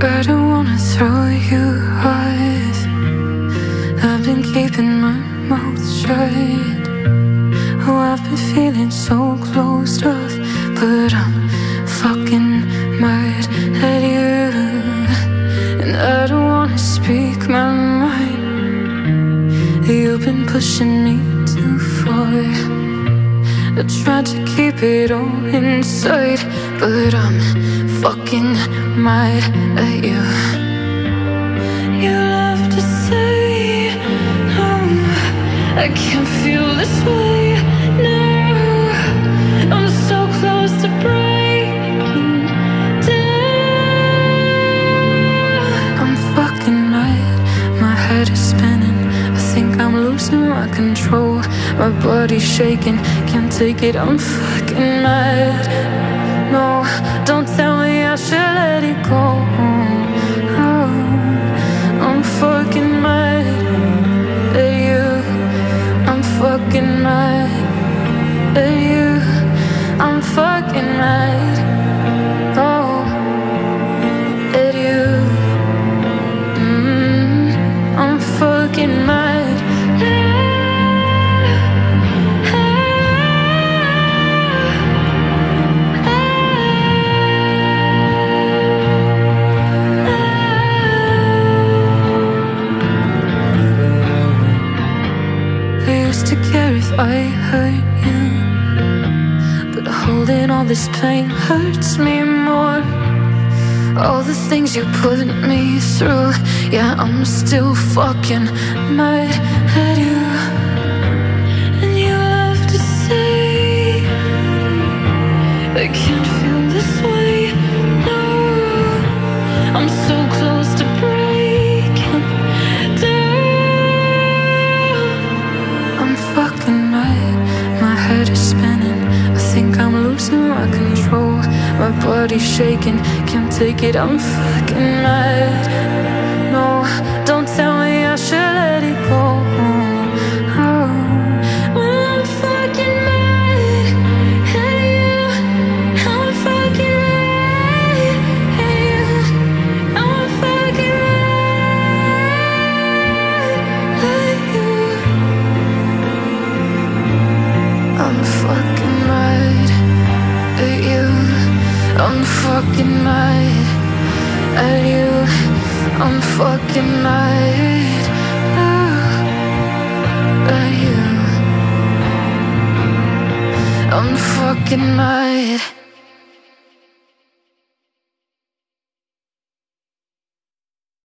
I don't wanna throw you off. I've been keeping my mouth shut. Oh, I've been feeling so closed off, but I'm fucking mad at you. And I don't wanna speak my mind. You've been pushing me too far. I tried to keep it all inside, but I'm fucking mad at you. You love to say, no, I can't feel this way. Losing my control. My body's shaking, can't take it. I'm fucking mad. No, don't tell me I should let it go. Oh, I'm fucking mad at you. I'm fucking mad at you. I'm fucking mad. I hurt you, but holding all this pain hurts me more. All the things you put me through, yeah, I'm still fucking mad at you. My body's shaking, can't take it. I'm fucking fucking mad at you. I'm fucking mad ah, at you. I'm fucking mad.